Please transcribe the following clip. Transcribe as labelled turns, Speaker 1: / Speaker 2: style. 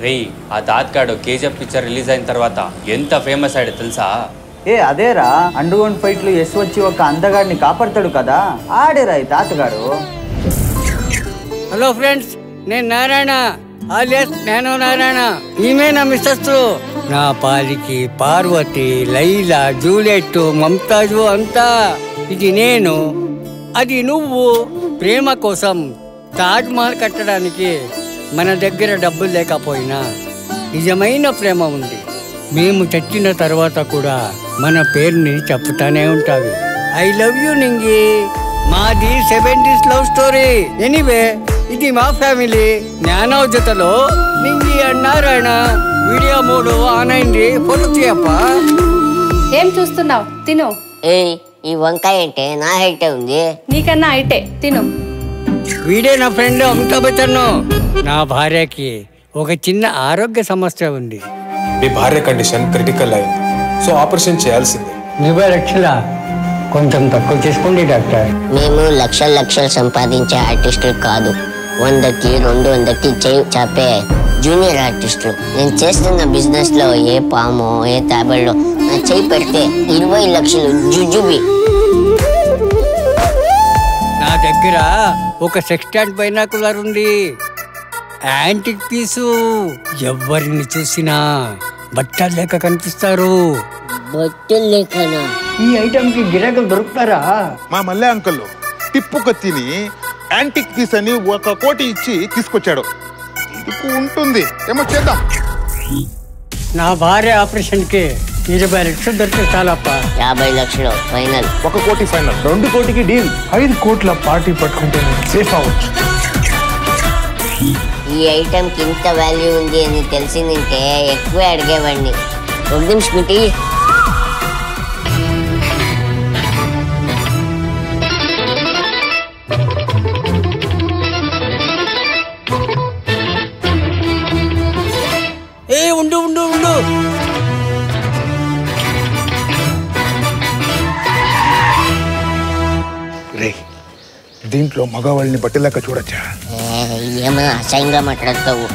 Speaker 1: రేయ్ ఆ తాత్కాడు KGF picture release అయిన తర్వాత ఎంత ఫేమస్ అయ్యాడు తెలుసా?
Speaker 2: ఏ అదేరా అండర్గ్రౌండ్ ఫైట్లు ఎస్ వచ్చి ఒక అందగాడిని కాపాడతాడు కదా? ఆడేరా ఈ తాతగాడు.
Speaker 3: హలో ఫ్రెండ్స్ నేను నారాయణ ఆలియస్ నేను నారాయణ ఈమె నా మిస్సెస్ నా పాలికి పార్వతి లైలా జూలియట్ మమతాజు అంతా. ఇది నేను అది నువ్వు ప్రేమ కోసం తాజ్ మహల్ కట్టడానికి. మన దగ్గర డబ్బులు లేకపోయినా నిజమైన ప్రేమ ఉంది. మేము చచ్చిన తర్వాత కూడా మన పేరుని చెప్తానే ఉంటావి. ఐ లవ్ యూ నింగి. మాది సెవెంటీస్ లవ్ స్టోరీ. ఎనీవే ఇది మా ఫ్యామిలీ. జ్ఞానోజతలో నింగి అండ్ నారాయణ. వీడియో మూడు ఆన్ అయింది. ఫోటో తీయప్ప
Speaker 4: ఏం చూస్తున్నావు? తిను.
Speaker 5: ఏయ్ ఈ వంకాయ అంటే నా హైట్ ఉంది.
Speaker 4: నీకన్నా అయితే తిను.
Speaker 3: వీడే నా ఫ్రెండ్ అమితాబ్ బచ్చన్ నా భార్యకి ఒక చిన్న ఆరోగ్య సమస్య ఉంది.
Speaker 6: మీ భార్య కండిషన్ క్రిటికల్ అయింది. సో ఆపరేషన్ చేయాల్సిందే.
Speaker 3: ఇరవై లక్షల కొంచెం తక్కువ చేసుకోండి డాక్టర్.
Speaker 5: మేము లక్షలు లక్షలు సంపాదించే ఆర్టిస్టులు కాదు. వందకి రెండు వందకి చేయి చాపే జూనియర్ ఆర్టిస్టులు. నేను చేస్తున్న బిజినెస్లో ఏ పాము ఏ తాబెళ్ళు నా చేయి పెడితే ఇరవై లక్షలు జుజుబి
Speaker 3: నా దగ్గర ఒక సెక్స్టాండ్ బైనాకులర్ ఉంది. Antique piece. ఎవరిని చూసినా బట్టలు లేక కనిపిస్తారు.
Speaker 5: బొట్టులు లేకనా?
Speaker 3: ఈ ఐటమ్కి గిరాకులు దొరుకుతారా?
Speaker 7: మా మల్లె అంకల్ టిప్పు తిని యాంటిక్ పీస్ అని ఒక కోటి ఇచ్చి తీసుకొచ్చాడు. ఉంటుంది. ఏమో చేద్దాం.
Speaker 3: నా భార్య ఆపరేషన్కి ఇరవై లక్షలు దొరికితే చాలప్ప.
Speaker 5: యాభై లక్షలు. ఫైనల్.
Speaker 7: ఒక కోటి ఫైనల్.
Speaker 2: రెండు కోటికి డీల్.
Speaker 6: ఐదు కోట్ల పార్టీ పట్టుకుంటే సేఫ్ అవ్వచ్చు
Speaker 5: ఈ ఐటెంకి ఇంత వాల్యూ ఉంది అని తెలిసిందంటే ఎక్కువే అడిగేవాడిని. ఒక నిమిషం
Speaker 7: దీంట్లో మగవాళ్ళని బట్టి లెక్క చూడొచ్చా
Speaker 5: ఏమైనా అసహ్యంగా మాట్లాడతావు.